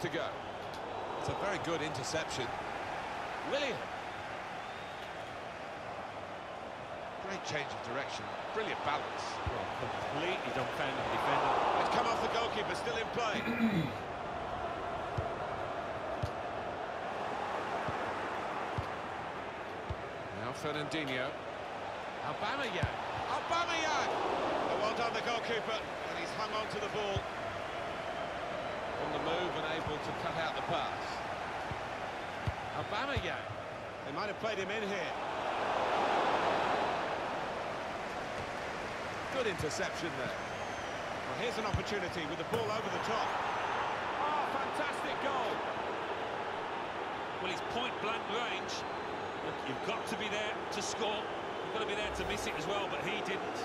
to go. It's a very good interception. William. Great change of direction. Brilliant balance. Well, completely dumbfounded the defender. It's come off the goalkeeper, still in play. now Fernandinho. Aubameyang. Aubameyang! Well done, the goalkeeper. And he's hung on to the ball. On the move and able to cut out the pass. Aubameyang. They might have played him in here. Good interception there. Well, here's an opportunity with the ball over the top. Oh, fantastic goal. Well, he's point-blank range. Look, you've got to be there to score. You've got to be there to miss it as well, but he didn't.